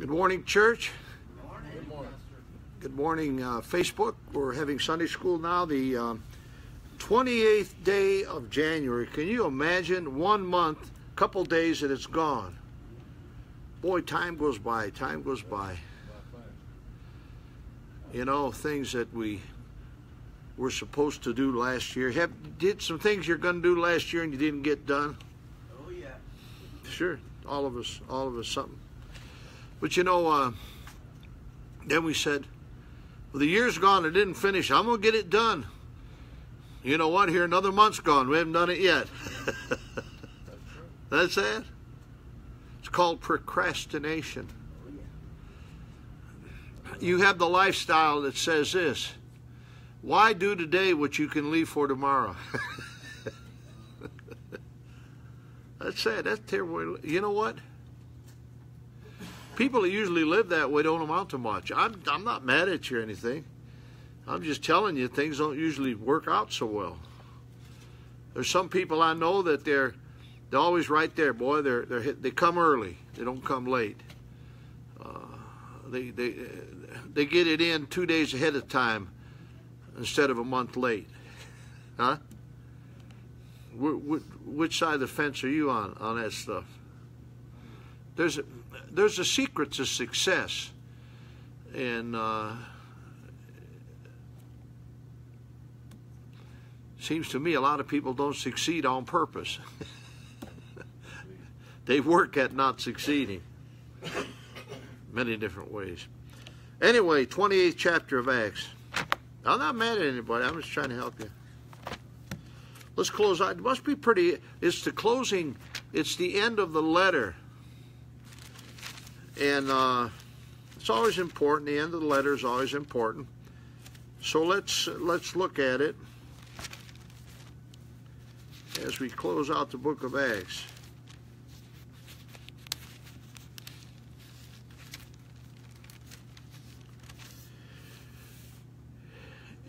Good morning, church. Good morning, good morning, good uh, Facebook. We're having Sunday school now, the um, 28th day of January. Can you imagine one month, couple days that it's gone? Boy, time goes by, time goes by. You know, things that we were supposed to do last year. Have did some things you're going to do last year and you didn't get done? Oh yeah. Sure, all of us, all of us, something. But you know, uh, then we said, well, the year's gone, it didn't finish. I'm going to get it done. You know what? Here, another month's gone. We haven't done it yet. That's it. It's called procrastination. You have the lifestyle that says this why do today what you can leave for tomorrow? That's sad. That's terrible. You know what? People that usually live that way don't amount to much. I'm, I'm not mad at you or anything. I'm just telling you things don't usually work out so well. There's some people I know that they're they're always right there, boy. They're they're they come early. They don't come late. Uh, they they they get it in two days ahead of time instead of a month late. Huh? Which side of the fence are you on on that stuff? There's there's a secret to success, and uh, seems to me a lot of people don't succeed on purpose. they work at not succeeding many different ways. Anyway, 28th chapter of Acts. I'm not mad at anybody. I'm just trying to help you. Let's close out. It must be pretty. It's the closing. It's the end of the letter, and uh, it's always important. The end of the letter is always important. So let's let's look at it as we close out the book of Acts.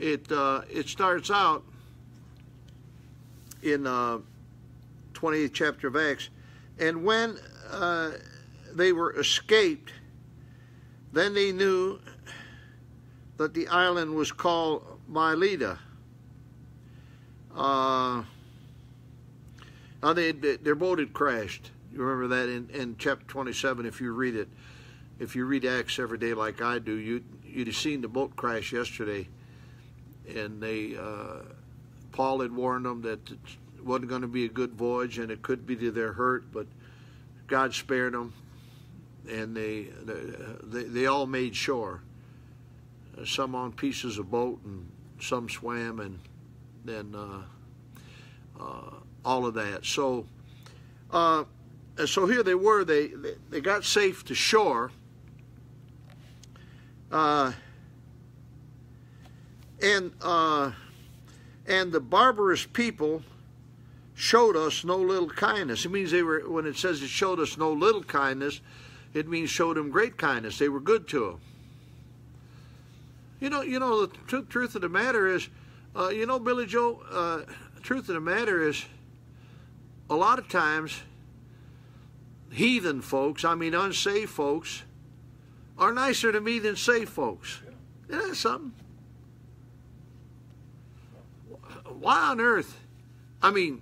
it uh, it starts out in uh, 28th chapter of Acts, and when uh, they were escaped, then they knew that the island was called Melita. Uh, now they their boat had crashed. You remember that in, in chapter 27 if you read it. If you read Acts every day like I do, you you'd have seen the boat crash yesterday and they uh, Paul had warned them that it wasn't going to be a good voyage and it could be to their hurt, but God spared them, and they they, they all made shore. Some on pieces of boat and some swam, and then uh, uh, all of that. So, uh, so here they were. They, they, they got safe to shore. Uh, and uh, and the barbarous people showed us no little kindness. It means they were when it says it showed us no little kindness, it means showed him great kindness. They were good to him. You know, you know the tr- truth of the matter is, uh, you know, Billy Joe. Uh, truth of the matter is, a lot of times, heathen folks, I mean unsaved folks, are nicer to me than saved folks. Isn't that something? why on earth? I mean,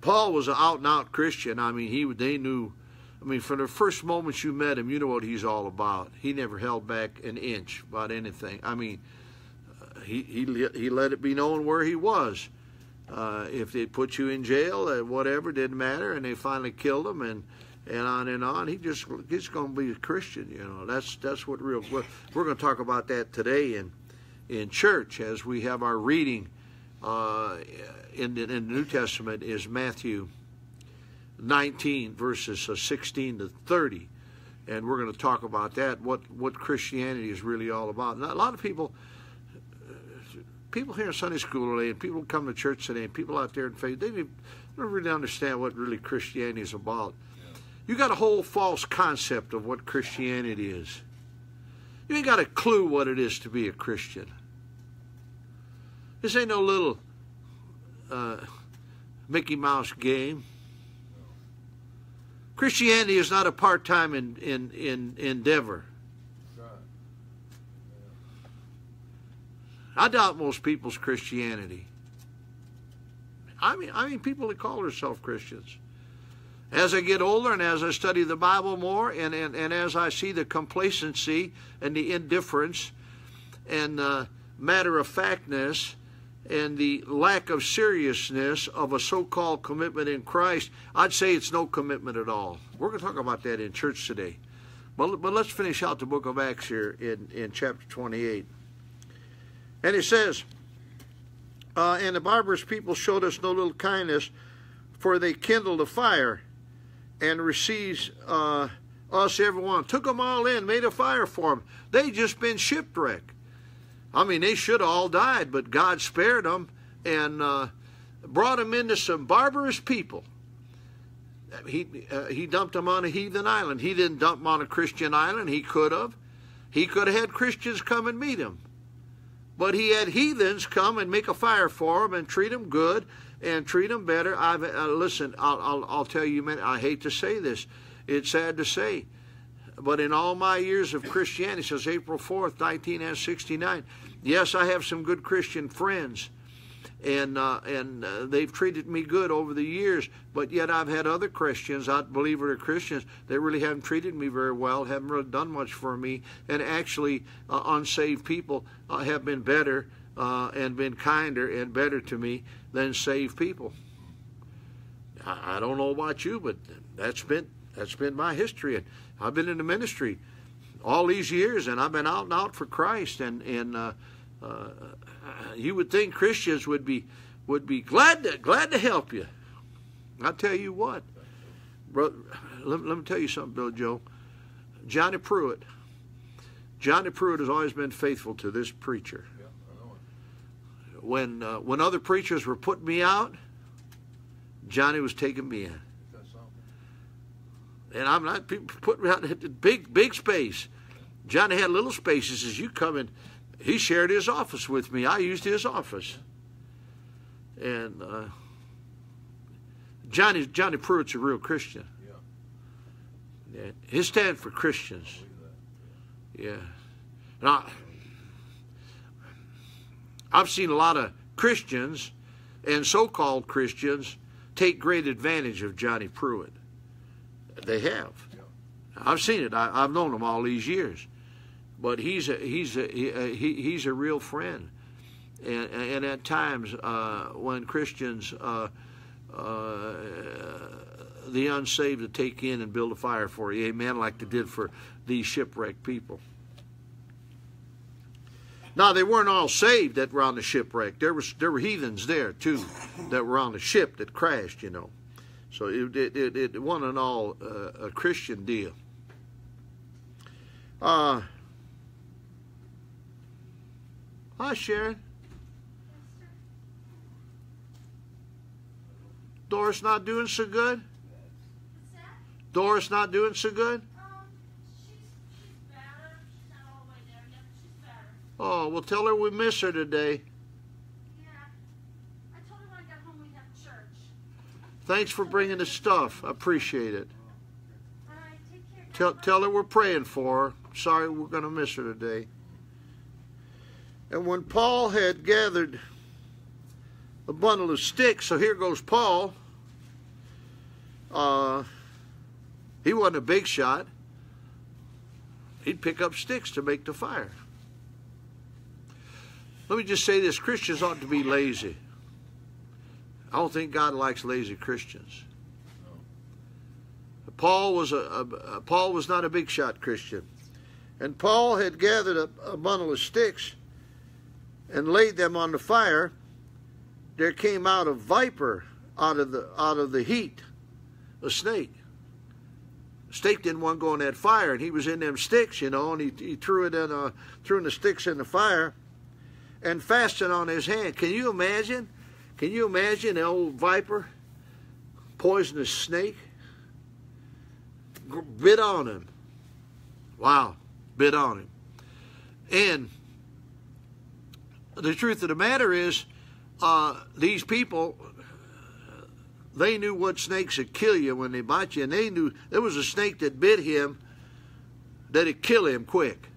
Paul was an out and out Christian. I mean, he they knew. I mean, from the first moments you met him, you know what he's all about. He never held back an inch about anything. I mean, uh, he he he let it be known where he was. Uh, if they put you in jail, uh, whatever didn't matter, and they finally killed him, and and on and on. He just he's going to be a Christian. You know, that's that's what real. We're, we're going to talk about that today, in in church as we have our reading uh, in, the, in, the, New Testament is Matthew 19 verses uh, 16 to 30 and we're going to talk about that what what Christianity is really all about. A lot of people people here in Sunday school today and people come to church today and people out there in faith they don't really understand what really Christianity is about. You got a whole false concept of what Christianity is. You ain't got a clue what it is to be a Christian this ain't no little uh, Mickey Mouse game. Christianity is not a part-time in, in, in, endeavor. I doubt most people's Christianity. I mean, I mean, people that call themselves Christians. As I get older and as I study the Bible more, and, and, and as I see the complacency and the indifference and uh, matter of factness and the lack of seriousness of a so called commitment in Christ, I'd say it's no commitment at all. We're going to talk about that in church today. But, but let's finish out the book of Acts here in, in chapter 28. And it says, uh, And the barbarous people showed us no little kindness, for they kindled a fire and received uh, us, everyone. Took them all in, made a fire for them. They just been shipwrecked. I mean, they should have all died, but God spared them and uh, brought them into some barbarous people. He, uh, he dumped them on a heathen island. He didn't dump them on a Christian island. He could have. He could have had Christians come and meet him. But he had heathens come and make a fire for him and treat him good and treat them better. I've uh, listen. I'll, I'll, I'll tell you, man. I hate to say this. It's sad to say, but in all my years of Christianity, since April fourth, nineteen sixty nine, yes, I have some good Christian friends and uh, and uh, they've treated me good over the years. But yet I've had other Christians, I believe are Christians, that really haven't treated me very well, haven't really done much for me, and actually uh, unsaved people uh, have been better uh, and been kinder and better to me than saved people. I, I don't know about you, but that's been that's been my history, and I've been in the ministry all these years, and I've been out and out for Christ, and and uh, you would think Christians would be would be glad to glad to help you. I'll tell you what, brother. Let, let me tell you something, Bill Joe. Johnny Pruitt. Johnny Pruitt has always been faithful to this preacher. When uh, when other preachers were putting me out, Johnny was taking me in. And I'm not putting out big big space. Johnny had little spaces as you come in he shared his office with me. I used his office. And uh, Johnny Johnny Pruitt's a real Christian. Yeah. yeah. His stand for Christians. Yeah. Now, I've seen a lot of Christians and so-called Christians take great advantage of Johnny Pruitt. They have. I've seen it. I, have known him all these years but he's a, he's a, he, he's a real friend. And, and at times uh, when Christians, uh, uh, the unsaved, to take in and build a fire for you, amen, like they did for these shipwrecked people. Now they weren't all saved that were on the shipwreck. There was there were heathens there too, that were on the ship that crashed. You know, so it it, it, it wasn't all uh, a Christian deal. Uh, Hi, Sharon. Doris not doing so good? Doris not doing so good? Oh, well, tell her we miss her today. Yeah. I told her when I got home we'd have church. Thanks for bringing the stuff. I appreciate it. Tell, tell her we're praying for her. Sorry we're going to miss her today. And when Paul had gathered a bundle of sticks, so here goes Paul. Uh, he wasn't a big shot. He'd pick up sticks to make the fire. Let me just say this Christians ought to be lazy. I don't think God likes lazy Christians. Paul was a, a, Paul was not a big shot Christian, and Paul had gathered a, a bundle of sticks and laid them on the fire, there came out a viper out of the out of the heat, a snake. The snake didn't want to go in that fire, and he was in them sticks, you know, and he, he threw it in uh, threw the sticks in the fire, and fastened on his hand. Can you imagine? Can you imagine an old viper, poisonous snake, bit on him? Wow, bit on him, and the truth of the matter is, uh, these people, they knew what snakes would kill you when they bite you, and they knew there was a snake that bit him that'd kill him quick.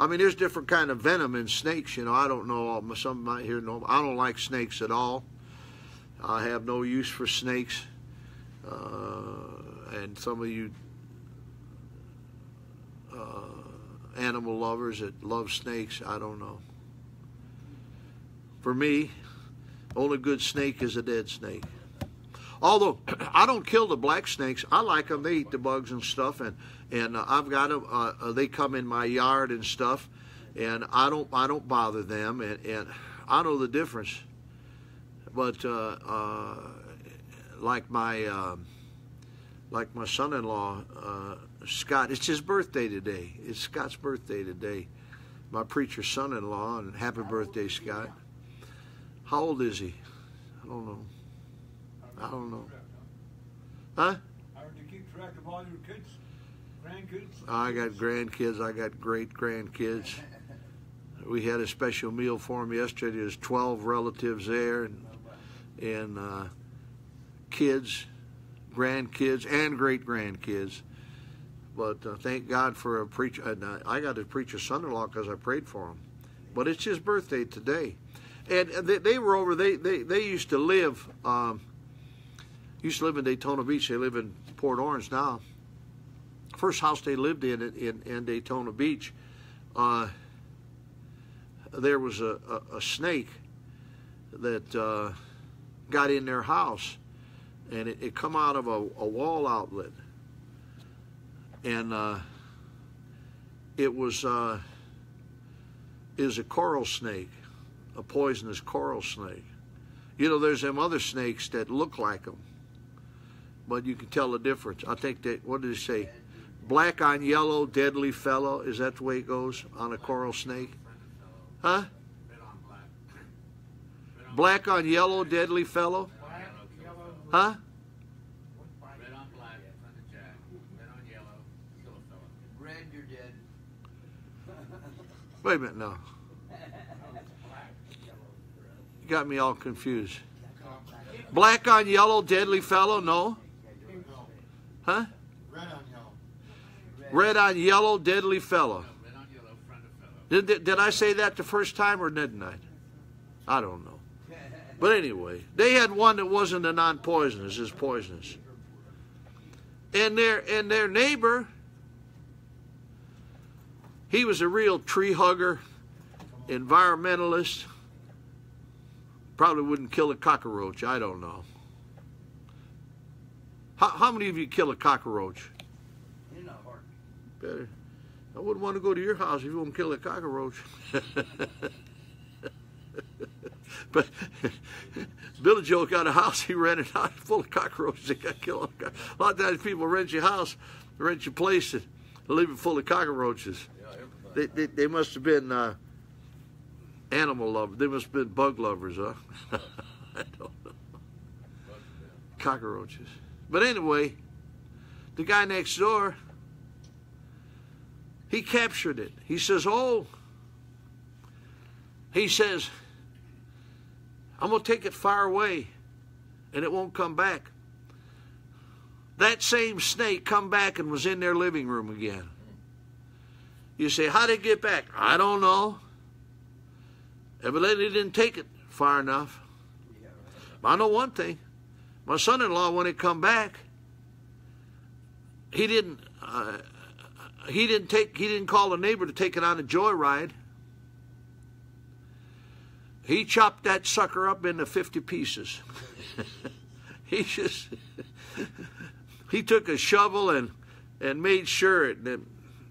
I mean, there's different kind of venom in snakes. You know, I don't know. Some might hear no. I don't like snakes at all. I have no use for snakes. Uh, and some of you uh, animal lovers that love snakes, I don't know. For me, only good snake is a dead snake. Although I don't kill the black snakes, I like them. They eat the bugs and stuff, and and uh, I've got them. Uh, uh, they come in my yard and stuff, and I don't I don't bother them, and and I know the difference. But uh, uh, like my um, like my son-in-law uh, Scott, it's his birthday today. It's Scott's birthday today. My preacher's son-in-law, and happy birthday, Scott. How old is he? I don't know. I don't know. Huh? I Hard to keep track of all your kids, grandkids. I got grandkids. I got great grandkids. We had a special meal for him yesterday. There's 12 relatives there, and and uh, kids, grandkids, and great grandkids. But uh, thank God for a preacher. Uh, I got to preach a son-in-law because I prayed for him. But it's his birthday today, and they, they were over. They they they used to live. Um, used to live in Daytona Beach. They live in Port Orange now. First house they lived in in, in Daytona Beach, uh, there was a, a, a snake that uh, got in their house, and it, it come out of a, a wall outlet, and uh, it was uh, is a coral snake, a poisonous coral snake. You know, there's them other snakes that look like them but you can tell the difference. I think that what did it say? Black on yellow, deadly fellow. Is that the way it goes on a coral snake? Huh? Black on yellow, deadly fellow. Huh? Wait a minute now. You got me all confused. Black on yellow, deadly fellow. No. Huh? Red on yellow. Deadly fellow. Did, did I say that the first time or didn't I? I don't know. But anyway, they had one that wasn't a non-poisonous, is poisonous. And their and their neighbor, he was a real tree hugger, environmentalist. Probably wouldn't kill a cockroach. I don't know. How, how many of you kill a cockroach? You're not hard. Better. I wouldn't want to go to your house if you won't kill a cockroach. but Billy Joe got a house he rented out full of cockroaches. He got killed. A lot of times people rent your house, rent your place, and leave it full of cockroaches. They, they, they must have been uh, animal lovers. They must have been bug lovers, huh? I don't know. Cockroaches. But anyway, the guy next door, he captured it. He says, Oh, he says, I'm going to take it far away and it won't come back. That same snake come back and was in their living room again. You say, how did it get back? I don't know. Evidently didn't take it far enough. I know one thing. My son-in-law, when he come back, he didn't. Uh, he didn't take. He didn't call a neighbor to take it on a joyride. He chopped that sucker up into fifty pieces. he just. he took a shovel and and made sure it, that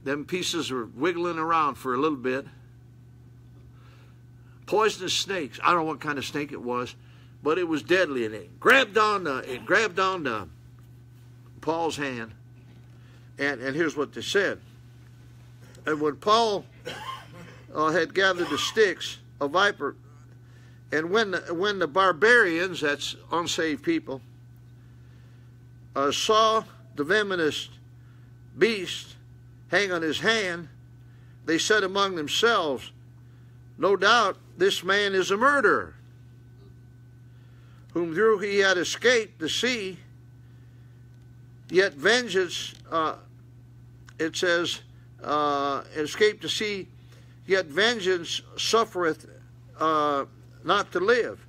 them pieces were wiggling around for a little bit. Poisonous snakes. I don't know what kind of snake it was but it was deadly, and it grabbed on the, it grabbed on the, Paul's hand, and and here's what they said. And when Paul uh, had gathered the sticks, a viper, and when the, when the barbarians, that's unsaved people, uh, saw the venomous beast hang on his hand, they said among themselves, "No doubt this man is a murderer." whom through he had escaped the sea, yet vengeance, uh, it says, uh, escaped the sea, yet vengeance suffereth uh, not to live.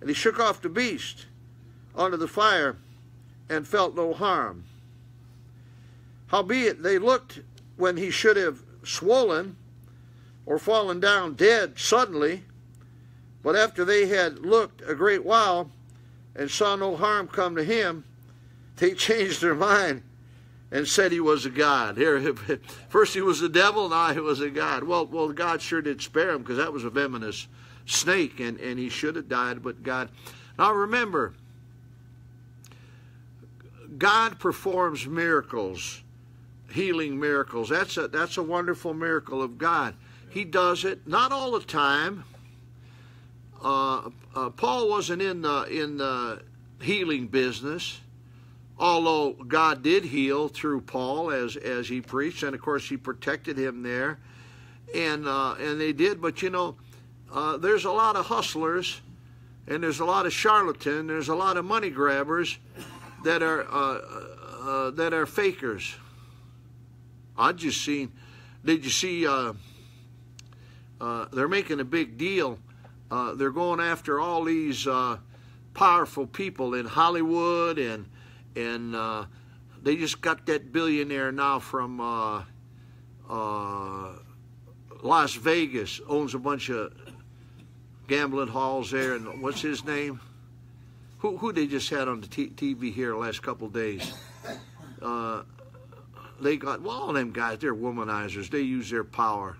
And he shook off the beast under the fire and felt no harm. Howbeit they looked when he should have swollen or fallen down dead suddenly, but after they had looked a great while and saw no harm come to him, they changed their mind and said he was a god. Here, first he was the devil, now he was a god. Well, well, God sure did spare him because that was a venomous snake, and, and he should have died. But God, now remember, God performs miracles, healing miracles. That's a that's a wonderful miracle of God. He does it not all the time. Uh, uh, Paul wasn't in the in the healing business, although God did heal through Paul as as he preached, and of course he protected him there, and uh, and they did. But you know, uh, there's a lot of hustlers, and there's a lot of charlatan, there's a lot of money grabbers that are uh, uh, that are fakers. I just seen. Did you see? Uh, uh, they're making a big deal. Uh, they're going after all these uh, powerful people in Hollywood, and and uh, they just got that billionaire now from uh, uh, Las Vegas owns a bunch of gambling halls there, and what's his name? Who who they just had on the t- TV here the last couple days? Uh, they got well, all them guys. They're womanizers. They use their power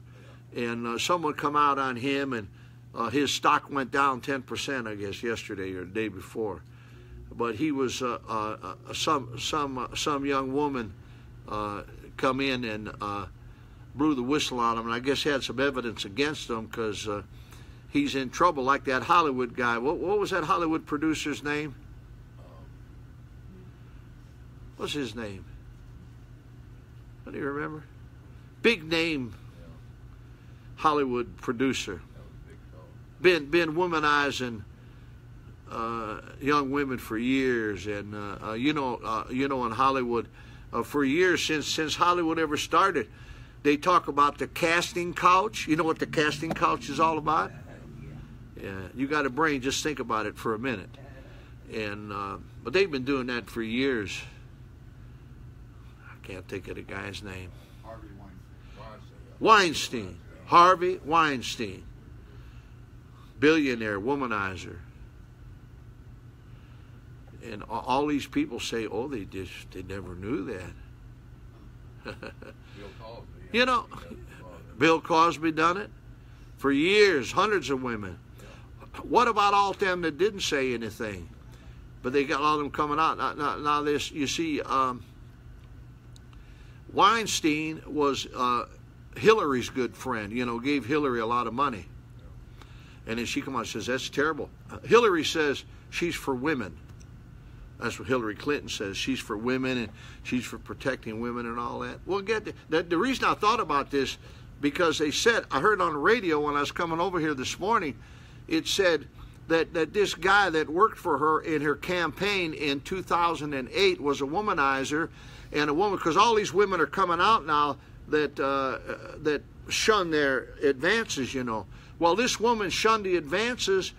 and uh, someone come out on him, and uh, his stock went down 10%, I guess, yesterday or the day before. But he was uh, uh, uh some some some young woman come in and blew the whistle on him, and I guess had some evidence against him because he's in trouble, like that Hollywood guy. What, what was that Hollywood producer's name? What's his name? What do you remember? Big name Hollywood producer. Been been womanizing uh, young women for years, and uh, uh, you know, uh, you know, in Hollywood, uh, for years since since Hollywood ever started, they talk about the casting couch. You know what the casting couch is all about? Yeah, you got a brain. Just think about it for a minute. And uh, but they've been doing that for years. I can't think of the guy's name. Harvey Weinstein. Weinstein. Harvey Weinstein, billionaire, womanizer. And all these people say, oh, they just, they never knew that. you know, Bill Cosby done it for years, hundreds of women. What about all them that didn't say anything? But they got all of them coming out. Now, now, now this, you see, um, Weinstein was uh, Hillary's good friend, you know, gave Hillary a lot of money. And then she comes out and says, that's terrible. Hillary says she's for women. That's what Hillary Clinton says. She's for women and she's for protecting women and all that. Well, get the, the, the reason I thought about this because they said I heard on the radio when I was coming over here this morning. It said that that this guy that worked for her in her campaign in 2008 was a womanizer and a woman because all these women are coming out now that uh, that shun their advances. You know, well, this woman shunned the advances,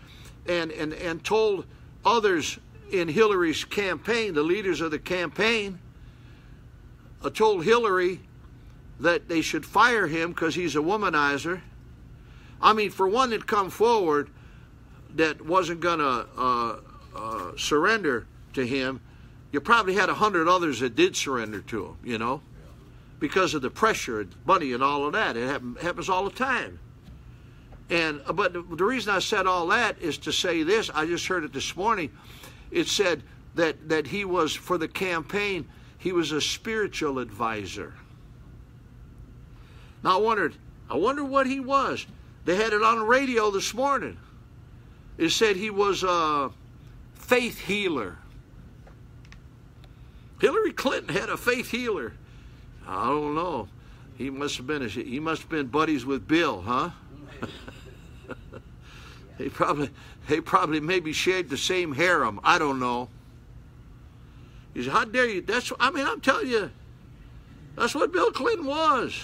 and and and told others in Hillary's campaign, the leaders of the campaign, uh, told Hillary that they should fire him because he's a womanizer. I mean, for one that come forward that wasn't going to uh, uh, surrender to him, you probably had a hundred others that did surrender to him. You know because of the pressure and money and all of that. It happen, happens all the time. And uh, but the, the reason I said all that is to say this. I just heard it this morning. It said that that he was for the campaign. He was a spiritual advisor. Now I wondered. I wonder what he was. They had it on the radio this morning. It said he was a faith healer. Hillary Clinton had a faith healer. I don't know. He must have been a, he must have been buddies with Bill, huh? They probably they probably maybe shared the same harem. I don't know. He said, "How dare you?" That's I mean, I'm telling you, that's what Bill Clinton was.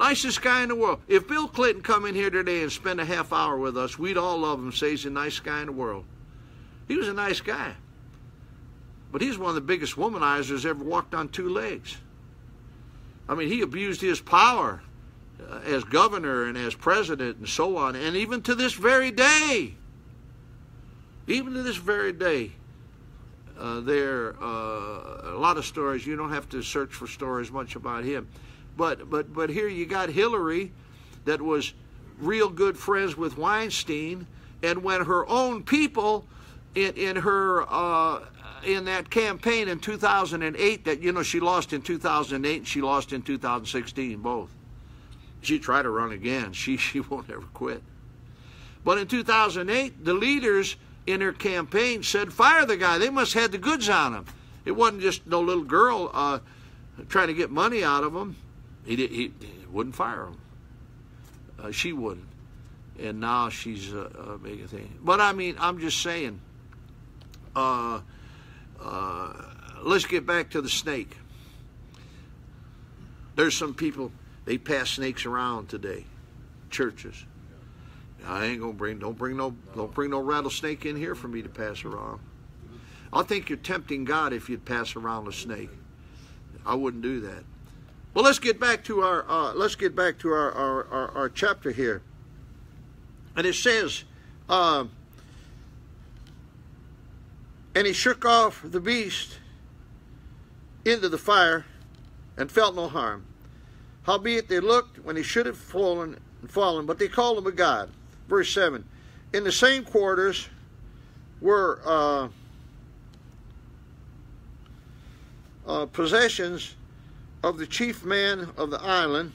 Nicest guy in the world. If Bill Clinton come in here today and spend a half hour with us, we'd all love him. Say he's the nicest guy in the world. He was a nice guy, but he's one of the biggest womanizers ever walked on two legs. I mean, he abused his power uh, as governor and as president and so on, and even to this very day, even to this very day, uh, there uh, a lot of stories. You don't have to search for stories much about him, but but but here you got Hillary, that was real good friends with Weinstein, and when her own people in in her uh, in that campaign in 2008 that you know she lost in 2008 and she lost in 2016 both. She tried to run again. She she won't ever quit. But in 2008 the leaders in her campaign said fire the guy. They must have had the goods on him. It wasn't just no little girl uh, trying to get money out of him he, did, he, he wouldn't fire him uh, she wouldn't and now she's a, a big thing but i mean i'm just saying uh, uh, let's get back to the snake. There's some people they pass snakes around today, churches. I ain't gonna bring don't bring no don't bring no rattlesnake in here for me to pass around. I think you're tempting God if you'd pass around a snake. I wouldn't do that. Well, let's get back to our uh, let's get back to our our, our, our chapter here, and it says. Uh, and he shook off the beast into the fire and felt no harm. Howbeit they looked when he should have fallen and fallen, but they called him a god. Verse 7. In the same quarters were uh, uh, possessions of the chief man of the island,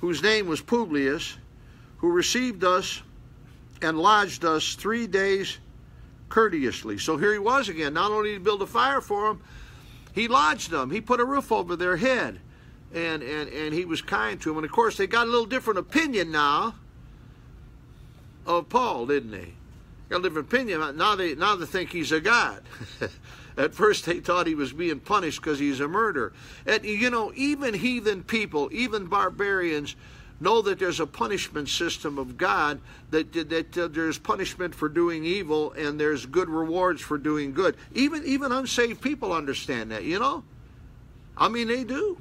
whose name was Publius, who received us and lodged us three days courteously. So here he was again. Not only did he build a fire for them, he lodged them. He put a roof over their head. And, and, and he was kind to them. And of course, they got a little different opinion now of Paul, didn't they? Got a different opinion. Now they, now they think he's a god. At first, they thought he was being punished because he's a murderer. And, you know, even heathen people, even barbarians, know that there's a punishment system of God, that, that uh, there's punishment for doing evil and there's good rewards for doing good. Even, even unsaved people understand that, you know? I mean, they do.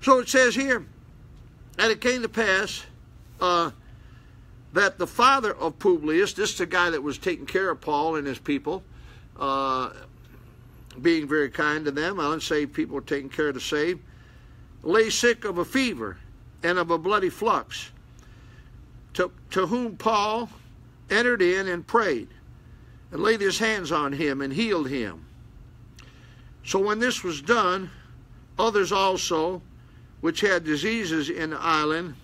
So it says here, and it came to pass uh, that the father of Publius, this is the guy that was taking care of Paul and his people, uh, being very kind to them, unsaved people were taking care of the saved, lay sick of a fever and of a bloody flux, to, to whom Paul entered in and prayed, and laid his hands on him and healed him. So when this was done, others also, which had diseases in the island,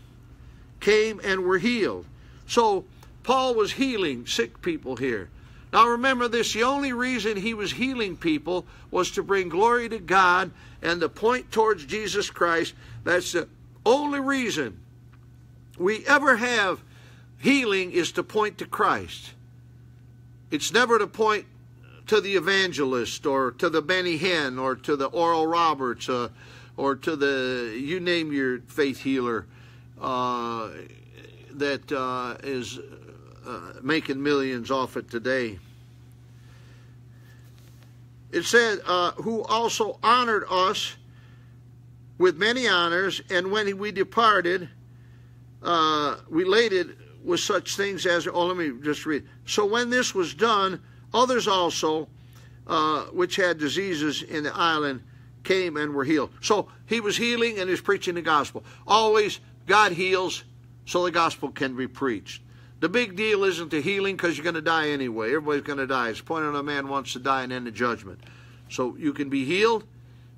came and were healed. So Paul was healing sick people here. Now remember this the only reason he was healing people was to bring glory to God and to point towards Jesus Christ. That's the only reason we ever have healing is to point to Christ. It's never to point to the evangelist or to the Benny Hinn or to the Oral Roberts uh, or to the, you name your faith healer uh, that uh, is uh, making millions off it today. It said, uh, who also honored us with many honors, and when we departed, uh, related with such things as, oh, let me just read. So when this was done, others also, uh, which had diseases in the island, came and were healed. So he was healing and he was preaching the gospel. Always, God heals so the gospel can be preached. The big deal isn't the healing because you're going to die anyway. Everybody's going to die. It's the point on a man wants to die and end the judgment. So you can be healed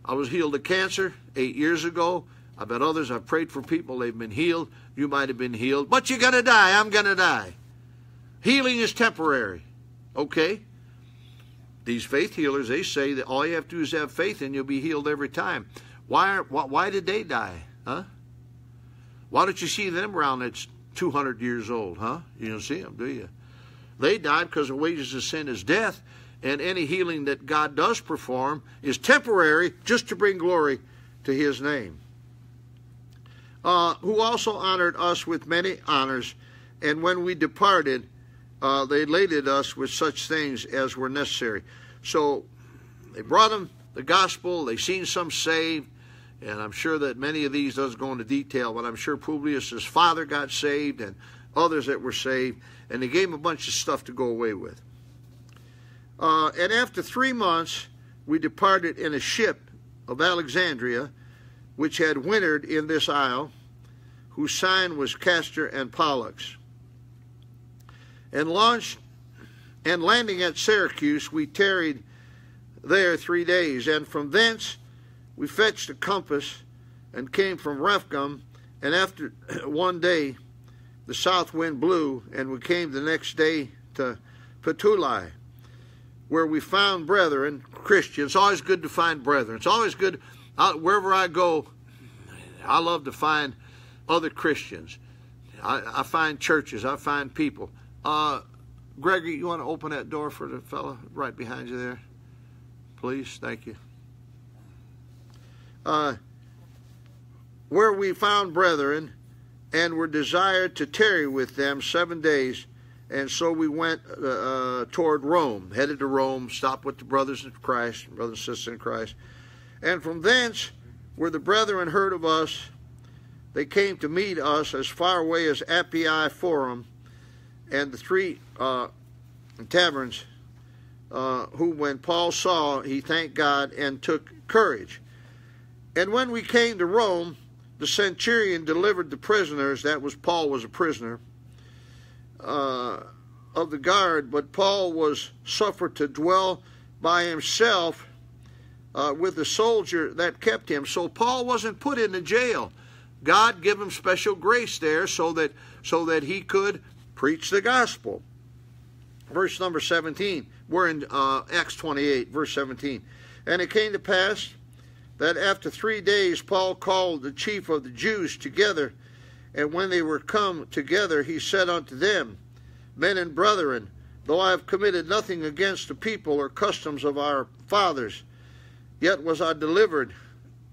I was healed of cancer eight years ago. I've bet others I've prayed for people, they've been healed. You might have been healed, but you're going to die. I'm going to die. Healing is temporary. Okay? These faith healers, they say that all you have to do is have faith and you'll be healed every time. Why, why, why did they die? Huh? Why don't you see them around that's 200 years old, huh? You don't see them, do you? They died because the wages of sin is death, and any healing that God does perform is temporary just to bring glory to His name. Uh, who also honored us with many honors, and when we departed, uh, they laded us with such things as were necessary. So they brought them the gospel, they seen some saved, and I'm sure that many of these doesn't go into detail, but I'm sure Publius's father got saved and others that were saved, and they gave him a bunch of stuff to go away with. Uh, and after three months, we departed in a ship of Alexandria, which had wintered in this isle, whose sign was Castor and Pollux. And launched and landing at Syracuse, we tarried there three days, and from thence we fetched a compass and came from Rhegium, and after one day the south wind blew, and we came the next day to Puteoli, where we found brethren, Christians. It's always good to find brethren. It's always good, uh, wherever I go, I love to find other Christians. I, I find churches, I find people. Uh, Gregory, you want to open that door for the fellow right behind you there? Please, thank you. Uh, where we found brethren and were desired to tarry with them seven days. And so we went uh, uh, toward Rome, headed to Rome, stopped with the brothers in Christ, brothers and sisters in Christ. And from thence, where the brethren heard of us, they came to meet us as far away as Appii Forum and the three uh, taverns, uh, who, when Paul saw, he thanked God and took courage. And when we came to Rome, the centurion delivered the prisoners. That was Paul was a prisoner uh, of the guard, but Paul was suffered to dwell by himself uh, with the soldier that kept him. So Paul wasn't put into jail. God gave him special grace there so that so that he could preach the gospel. Verse number 17. We're in uh, Acts 28, verse 17. And it came to pass that after three days Paul called the chief of the Jews together, and when they were come together, he said unto them, Men and brethren, though I have committed nothing against the people or customs of our fathers, yet was I delivered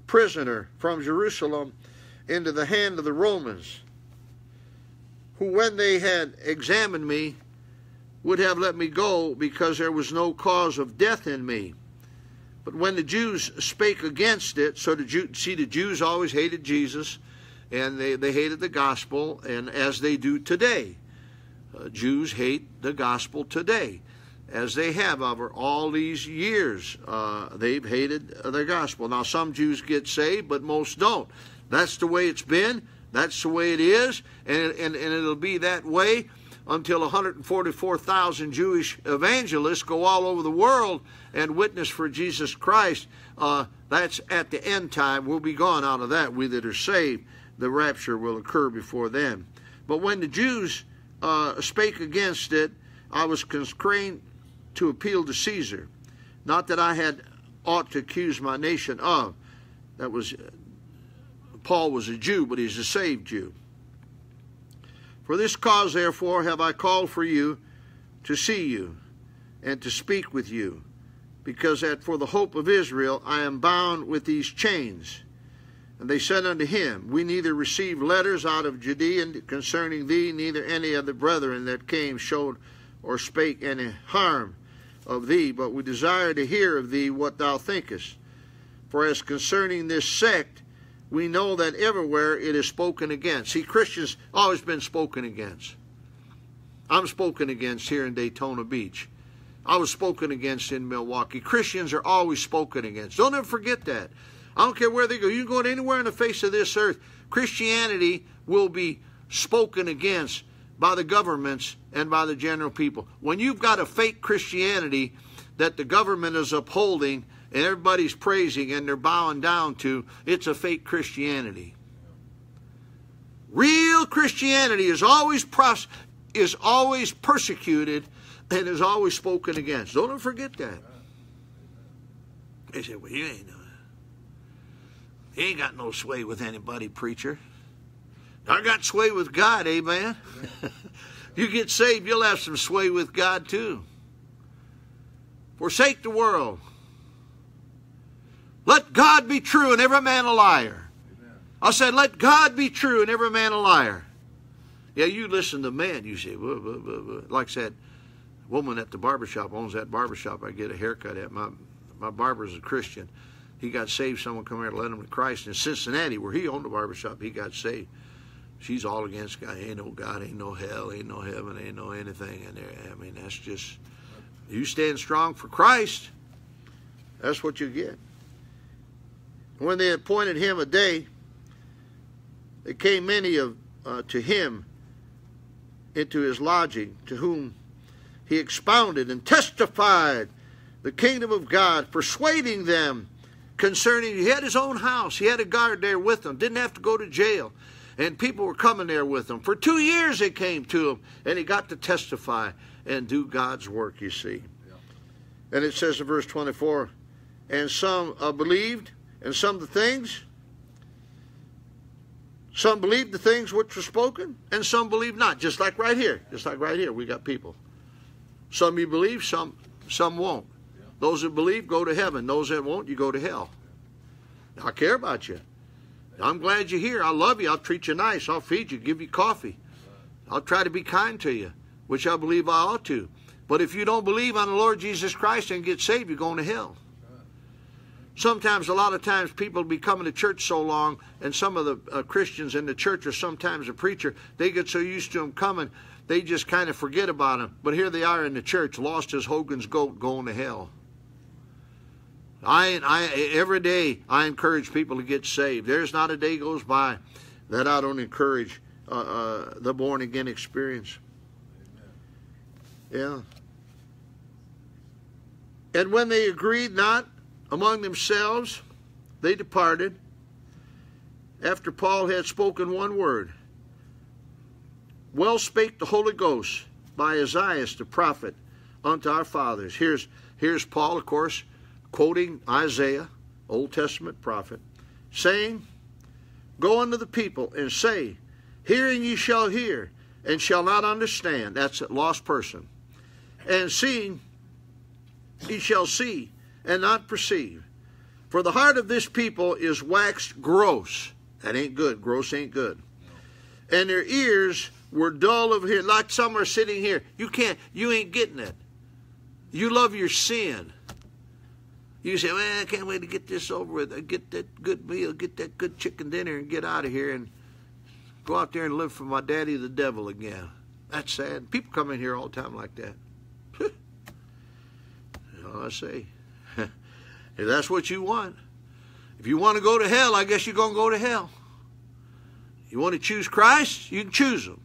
prisoner from Jerusalem into the hand of the Romans, who, when they had examined me, would have let me go because there was no cause of death in me. But when the Jews spake against it, so the Jew, see the Jews always hated Jesus, and they, they hated the gospel, and as they do today. Uh, Jews hate the gospel today, as they have over all these years. Uh, they've hated the gospel. Now, some Jews get saved, but most don't. That's the way it's been. That's the way it is, and, and, and it'll be that way until 144,000 Jewish evangelists go all over the world and witness for Jesus Christ. Uh, that's at the end time. We'll be gone out of that. We that are saved, the rapture will occur before then. But when the Jews uh, spake against it, I was constrained to appeal to Caesar. Not that I had ought to accuse my nation of. That was Paul was a Jew, but he's a saved Jew. For this cause, therefore, have I called for you to see you and to speak with you, because that for the hope of Israel I am bound with these chains. And they said unto him, We neither received letters out of Judea concerning thee, neither any of the brethren that came showed or spake any harm of thee, but we desire to hear of thee what thou thinkest. For as concerning this sect, we know that everywhere it is spoken against. See, Christians always been spoken against. I'm spoken against here in Daytona Beach. I was spoken against in Milwaukee. Christians are always spoken against. Don't ever forget that. I don't care where they go. You can go anywhere on the face of this earth. Christianity will be spoken against by the governments and by the general people. When you've got a fake Christianity that the government is upholding and everybody's praising and they're bowing down to, it's a fake Christianity. Real Christianity is always pros- is always persecuted and is always spoken against. Don't forget that. They said, well, you ain't, uh, he ain't got no sway with anybody, preacher. I got sway with God, amen. you get saved, you'll have some sway with God too. Forsake the world. Let God be true and every man a liar. I said, let God be true and every man a liar. Yeah, you listen to men, you say, "Whoa, whoa, whoa, whoa." like I said, woman at the barbershop owns that barbershop I get a haircut at. My my barber's a Christian. He got saved. Someone come here and led him to Christ in Cincinnati, where he owned the barbershop. He got saved. She's all against God. Ain't no God, ain't no hell, ain't no heaven, ain't no anything in there. I mean, that's just you stand strong for Christ. That's what you get. When they appointed him a day, there came many of uh, to him into his lodging, to whom he expounded and testified the kingdom of God, persuading them concerning. He had his own house. He had a guard there with him. Didn't have to go to jail. And people were coming there with him. For two years they came to him, and he got to testify and do God's work, you see. And it says in verse 24, and some uh, believed, and some the things. Some believed the things which were spoken, and some believed not. Just like right here. Just like right here, we got people. Some you believe, some some won't. Those that believe go to heaven. Those that won't, you go to hell. I care about you. I'm glad you're here. I love you. I'll treat you nice. I'll feed you, give you coffee. I'll try to be kind to you, which I believe I ought to. But if you don't believe on the Lord Jesus Christ and get saved, you're going to hell. Sometimes, a lot of times, people be coming to church so long, and some of the uh, Christians in the church, or sometimes a preacher, they get so used to them coming, they just kind of forget about them. But here they are in the church, lost as Hogan's goat, going to hell. I, I every day I encourage people to get saved. There's not a day goes by that I don't encourage uh, uh, the born again experience. Yeah. And when they agreed not among themselves, they departed after Paul had spoken one word. Well spake the Holy Ghost by Isaiah the prophet unto our fathers. Here's here's Paul, of course, quoting Isaiah, Old Testament prophet, saying, Go unto the people and say, Hearing ye shall hear, and shall not understand. That's a lost person. And seeing ye shall see, and not perceive. For the heart of this people is waxed gross. That ain't good. Gross ain't good. And their ears were dull of here. Like some are sitting here. You can't, you ain't getting it. You love your sin. You say, well, I can't wait to get this over with. Get that good meal, get that good chicken dinner, and get out of here and go out there and live for my daddy, the devil, again. That's sad. People come in here all the time like that. I say, if that's what you want, if you want to go to hell, I guess you're going to go to hell. You want to choose Christ, you can choose Him.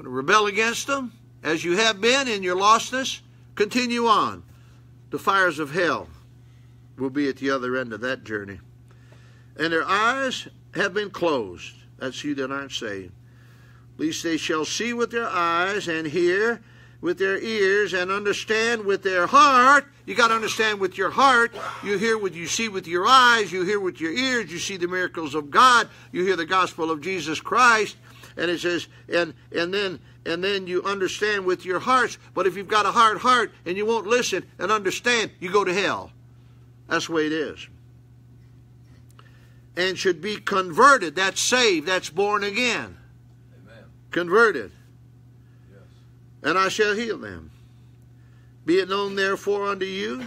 Want to rebel against them as you have been in your lostness, continue on. The fires of hell will be at the other end of that journey. And their eyes have been closed. That's you that aren't saved. Least they shall see with their eyes and hear with their ears and understand with their heart. You got to understand with your heart. You hear what you see with your eyes. You hear with your ears. You see the miracles of God. You hear the gospel of Jesus Christ. And it says, and and then and then you understand with your hearts. But if you've got a hard heart and you won't listen and understand, you go to hell. That's the way it is. And should be converted. That's saved. That's born again. Amen. Converted. Yes. and I shall heal them. Be it known therefore unto you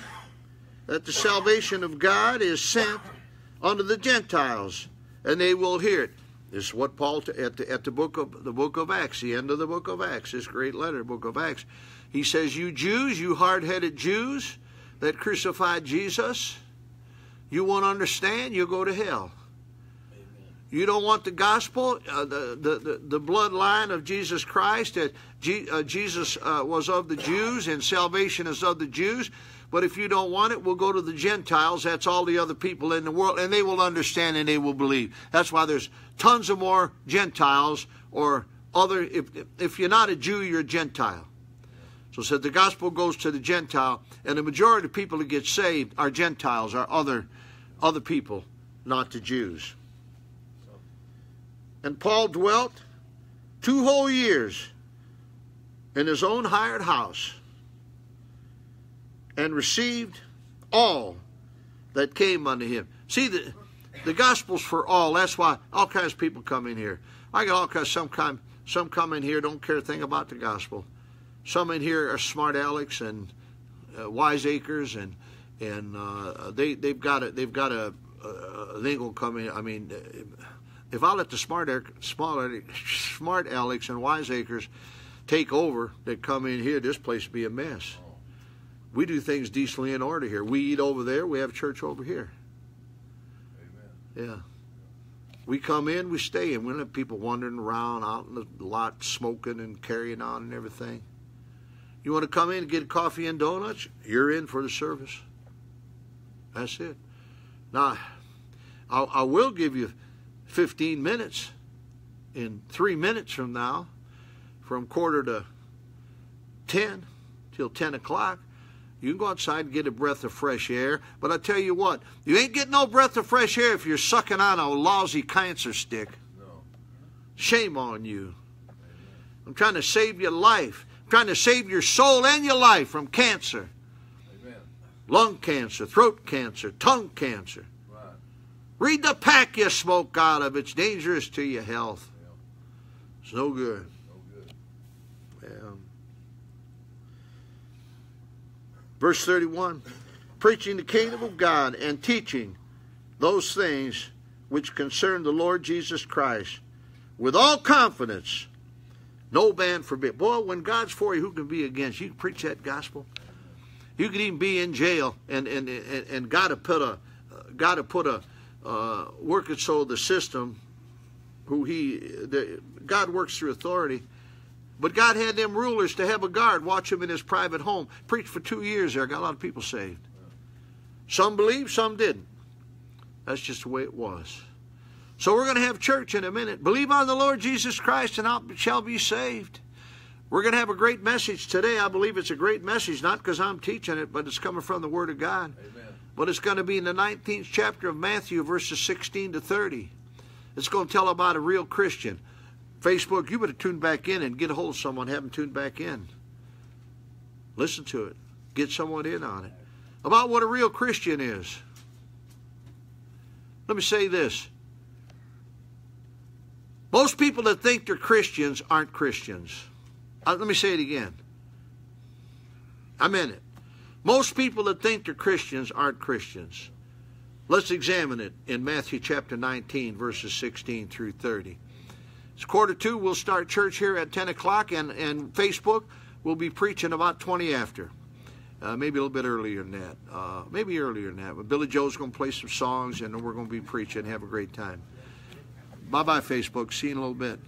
that the salvation of God is sent unto the Gentiles, and they will hear it. This is what Paul at the, at the book of the book of Acts, the end of the book of Acts, this great letter, book of Acts. He says, "You Jews, you hard-headed Jews that crucified Jesus, you won't understand. You'll go to hell." You don't want the gospel, uh, the, the, the, the bloodline of Jesus Christ, that Je- uh, Jesus uh, was of the Jews and salvation is of the Jews. But if you don't want it, we'll go to the Gentiles. That's all the other people in the world, and they will understand and they will believe. That's why there's tons of more Gentiles or other. If, if you're not a Jew, you're a Gentile. So said the gospel goes to the Gentile, and the majority of people that get saved are Gentiles, are other, other people, not the Jews. And Paul dwelt two whole years in his own hired house and received all that came unto him. See, the, the gospel's for all. That's why all kinds of people come in here. I got all kinds, some kind, some come in here don't care a thing about the gospel. Some in here are smart Alex and uh, wiseacres and and uh, they they've got a they've got a, a they in. I mean, if I let the smart smart smart Alex and wiseacres take over that come in here, this place would be a mess. We do things decently in order here. We eat over there. We have church over here. Amen. Yeah. We come in, we stay in. We don't have people wandering around out in the lot smoking and carrying on and everything. You want to come in and get coffee and donuts? You're in for the service. That's it. Now, I, I will give you 15 minutes in three minutes from now, from quarter to 10 till 10 o'clock. You can go outside and get a breath of fresh air. But I tell you what, you ain't getting no breath of fresh air if you're sucking on a lousy cancer stick. No. Shame on you. I'm trying to save your life. I'm trying to save your soul and your life from cancer. Amen. Lung cancer, throat cancer, tongue cancer. Right. Read the pack you smoke out of. It's dangerous to your health. It's. No good. Yeah. Verse 31 Preaching the kingdom of God and teaching those things which concern the Lord Jesus Christ with all confidence. No man forbid. Boy, when God's for you, who can be against you? Can preach that gospel. You could even be in jail, and and and, and God to put a God to put a uh, work it so the system, who He the, God works through authority. But God had them rulers to have a guard watch him in his private home. Preached for two years there, got a lot of people saved. Some believed, some didn't. That's just the way it was. So we're going to have church in a minute. Believe on the Lord Jesus Christ and thou shall be saved. We're going to have a great message today. I believe it's a great message, not because I'm teaching it, but it's coming from the Word of God. Amen. But it's going to be in the 19th chapter of Matthew, verses 16 to 30. It's going to tell about a real Christian. Facebook, you better tune back in and get a hold of someone, have them tune back in. Listen to it. Get someone in on it. About what a real Christian is. Let me say this. Most people that think they're Christians aren't Christians. Uh, let me say it again. I meant it. Most people that think they're Christians aren't Christians. Let's examine it in Matthew chapter 19, verses 16 through 30. It's quarter two. We'll start church here at 10 o'clock, and, and Facebook will be preaching about 20 after. Uh, maybe a little bit earlier than that. Uh, maybe earlier than that. But Billy Joe's going to play some songs, and then we're going to be preaching. Have a great time. Bye bye, Facebook. See you in a little bit.